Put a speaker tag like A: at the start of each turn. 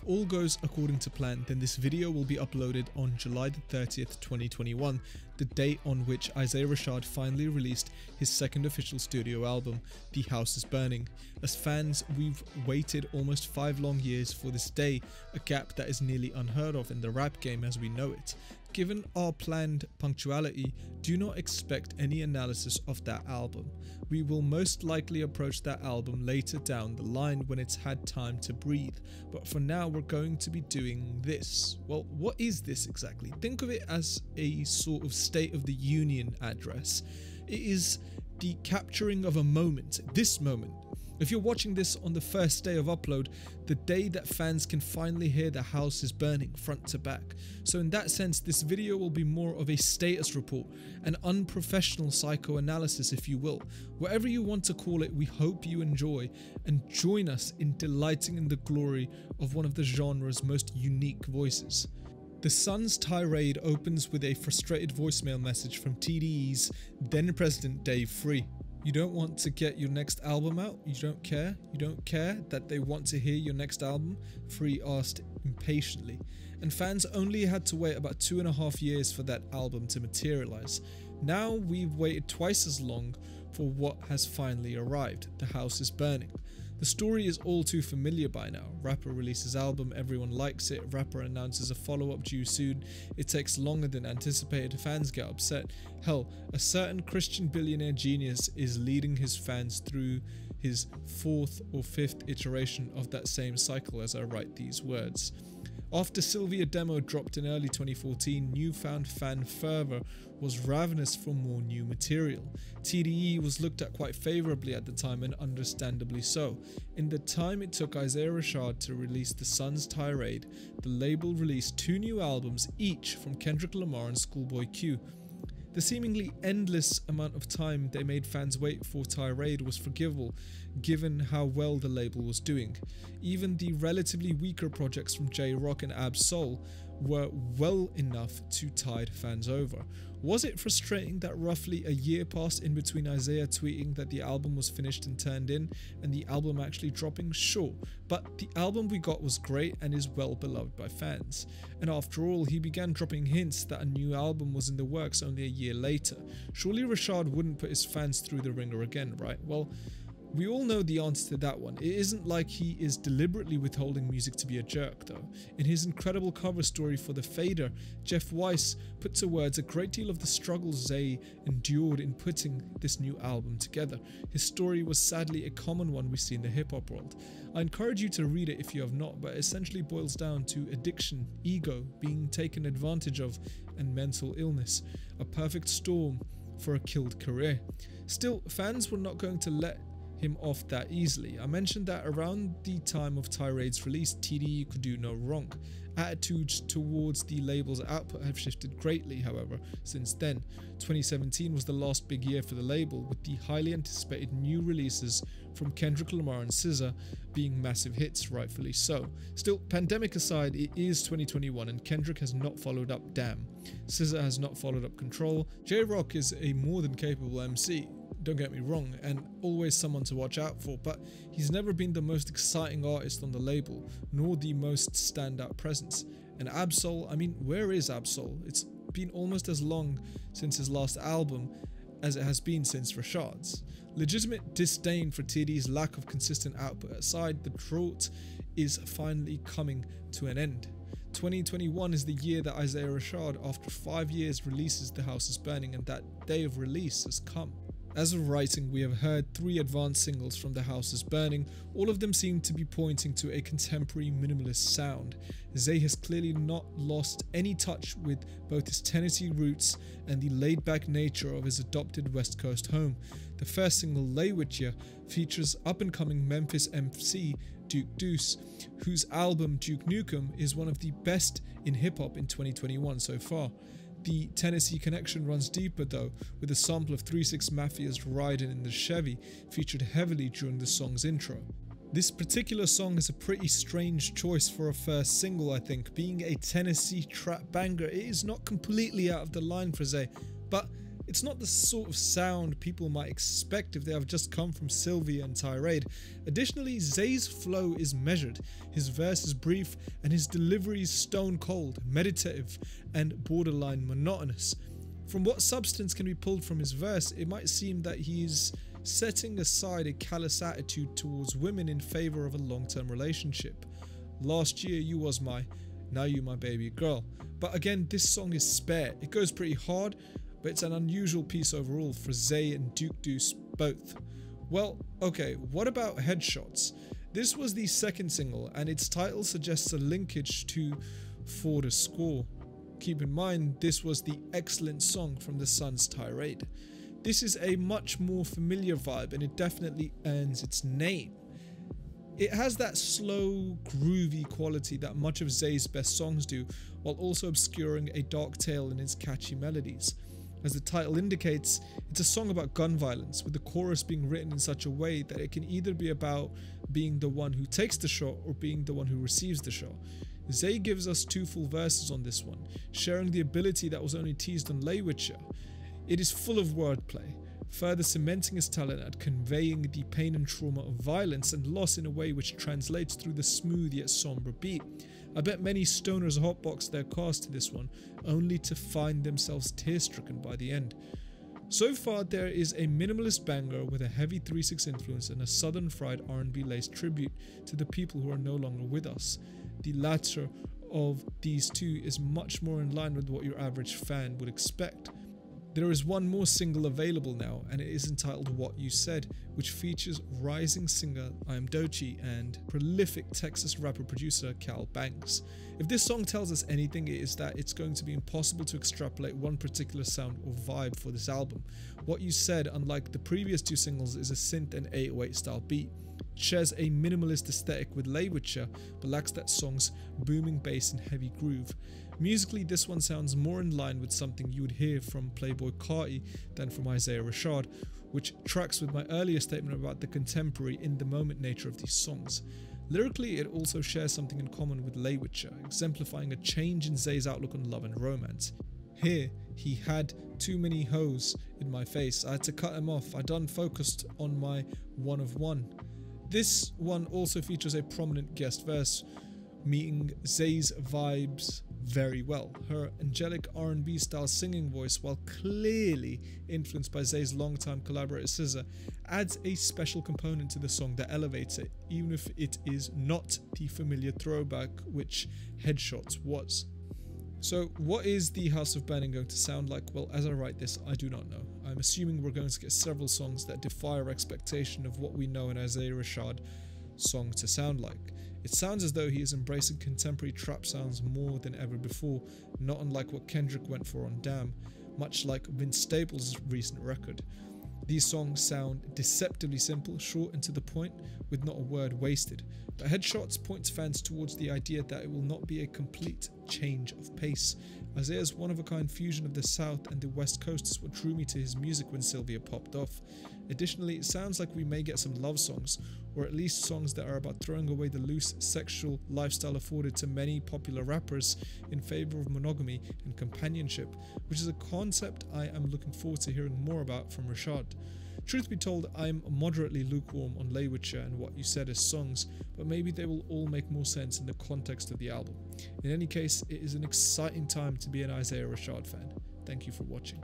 A: If all goes according to plan, then this video will be uploaded on July the 30th, 2021, the date on which Isaiah Rashad finally released his second official studio album, The House is Burning. As fans, we've waited almost five long years for this day, a gap that is nearly unheard of in the rap game as we know it. Given our planned punctuality, do not expect any analysis of that album. We will most likely approach that album later down the line when it's had time to breathe, but for now we're going to be doing this. Well, what is this exactly? Think of it as a sort of State of the Union address. It is the capturing of a moment, this moment, if you're watching this on the first day of upload, the day that fans can finally hear the house is burning front to back. So in that sense, this video will be more of a status report, an unprofessional psychoanalysis if you will. Whatever you want to call it, we hope you enjoy and join us in delighting in the glory of one of the genre's most unique voices. The Sun's tirade opens with a frustrated voicemail message from TDE's then President Dave Free. You don't want to get your next album out? You don't care? You don't care that they want to hear your next album? Free asked impatiently. And fans only had to wait about two and a half years for that album to materialize. Now we've waited twice as long for what has finally arrived. The house is burning. The story is all too familiar by now. Rapper releases album, everyone likes it, rapper announces a follow-up due soon, it takes longer than anticipated, fans get upset. Hell, a certain Christian billionaire genius is leading his fans through his fourth or fifth iteration of that same cycle as I write these words. After Cilvia Demo dropped in early 2014, newfound fan fervour was ravenous for more new material. TDE was looked at quite favourably at the time and understandably so. In the time it took Isaiah Rashad to release The Sun's Tirade, the label released two new albums each from Kendrick Lamar and Schoolboy Q. The seemingly endless amount of time they made fans wait for Tirade was forgivable, given how well the label was doing. Even the relatively weaker projects from Jay Rock and Ab Soul were well enough to tide fans over. Was it frustrating that roughly a year passed in between Isaiah tweeting that the album was finished and turned in and the album actually dropping? Sure, but the album we got was great and is well beloved by fans. And after all, he began dropping hints that a new album was in the works only a year later. Surely Rashad wouldn't put his fans through the ringer again, right? Well, we all know the answer to that one. It isn't like he is deliberately withholding music to be a jerk, though. In his incredible cover story for The Fader, Jeff Weiss put to words a great deal of the struggles Zay endured in putting this new album together. His story was sadly a common one we see in the hip hop world. I encourage you to read it if you have not, but it essentially boils down to addiction, ego, being taken advantage of, and mental illness. A perfect storm for a killed career. Still, fans were not going to let him off that easily. I mentioned that around the time of Tirade's release, TDE could do no wrong. Attitudes towards the label's output have shifted greatly, however, since then. 2017 was the last big year for the label, with the highly anticipated new releases from Kendrick Lamar and SZA being massive hits, rightfully so. Still, pandemic aside, it is 2021 and Kendrick has not followed up Damn. SZA has not followed up Control. Jay Rock is a more than capable MC, don't get me wrong, and always someone to watch out for, but he's never been the most exciting artist on the label, nor the most standout presence. And Ab-Soul, I mean, where is Ab-Soul? It's been almost as long since his last album as it has been since Rashad's. Legitimate disdain for TD's lack of consistent output aside, the drought is finally coming to an end. 2021 is the year that Isaiah Rashad, after five years, releases The House is Burning, and that day of release has come. As of writing, we have heard three advanced singles from The House is Burning, all of them seem to be pointing to a contemporary minimalist sound. Zay has clearly not lost any touch with both his Tennessee roots and the laid back nature of his adopted West Coast home. The first single, Lay With Ya, features up and coming Memphis MC Duke Deuce, whose album Duke Nukem is one of the best in hip hop in 2021 so far. The Tennessee connection runs deeper though, with a sample of 3 6 Mafia's riding in the Chevy featured heavily during the song's intro. This particular song is a pretty strange choice for a first single I think, being a Tennessee trap banger it is not completely out of the line for Zay, but It's not the sort of sound people might expect if they have just come from Cilvia and Tirade. Additionally, Zay's flow is measured, his verse is brief, and his delivery is stone cold, meditative, and borderline monotonous. From what substance can be pulled from his verse, it might seem that he's setting aside a callous attitude towards women in favor of a long term relationship. Last year you was my, now you my baby girl. But again, this song is spare. It goes pretty hard, but it's an unusual piece overall for Zay and Duke Deuce both. Well, okay, what about Headshots? This was the second single, and its title suggests a linkage to For the Score. Keep in mind, this was the excellent song from the Sun's Tirade. This is a much more familiar vibe, and it definitely earns its name. It has that slow, groovy quality that much of Zay's best songs do, while also obscuring a dark tale in its catchy melodies. As the title indicates, it's a song about gun violence, with the chorus being written in such a way that it can either be about being the one who takes the shot or being the one who receives the shot. Zay gives us two full verses on this one, sharing the ability that was only teased on Lay With Ya. It is full of wordplay, further cementing his talent at conveying the pain and trauma of violence and loss in a way which translates through the smooth yet somber beat. I bet many stoners hotbox their cars to this one, only to find themselves tear stricken by the end. So far, there is a minimalist banger with a heavy 3-6 influence and a southern fried R&B laced tribute to the people who are no longer with us. The latter of these two is much more in line with what your average fan would expect. There is one more single available now, and it is entitled What You Said, which features rising singer iamdoechii and prolific Texas rapper producer Kal Banks. If this song tells us anything, it is that it's going to be impossible to extrapolate one particular sound or vibe for this album. What You Said, unlike the previous two singles, is a synth and 808 style beat shares a minimalist aesthetic with Lay but lacks that song's booming bass and heavy groove. Musically, this one sounds more in line with something you would hear from Playboi Carti than from Isaiah Rashad, which tracks with my earlier statement about the contemporary, in the moment nature of these songs. Lyrically, it also shares something in common with Lay With Ya, exemplifying a change in Zay's outlook on love and romance. Here, he had too many hoes in my face. I had to cut him off. I done focused on my one of one. This one also features a prominent guest verse, meeting Zay's vibes very well. Her angelic R&B style singing voice, while clearly influenced by Zay's longtime collaborator SZA, adds a special component to the song that elevates it, even if it is not the familiar throwback which Headshots was. So, what is the House of Burning going to sound like? Well, as I write this, I do not know. I'm assuming we're going to get several songs that defy our expectation of what we know in Isaiah Rashad song to sound like. It sounds as though he is embracing contemporary trap sounds more than ever before, not unlike what Kendrick went for on Damn, much like Vince Staples' recent record. These songs sound deceptively simple, short and to the point, with not a word wasted. But Headshots points fans towards the idea that it will not be a complete change of pace. Isaiah's one of a kind fusion of the South and the West Coast is what drew me to his music when Cilvia popped off. Additionally, it sounds like we may get some love songs, or at least songs that are about throwing away the loose sexual lifestyle afforded to many popular rappers in favor of monogamy and companionship, which is a concept I am looking forward to hearing more about from Rashad. Truth be told, I'm moderately lukewarm on Lay With Ya and what you said as songs, but maybe they will all make more sense in the context of the album. In any case, it is an exciting time to be an Isaiah Rashad fan. Thank you for watching.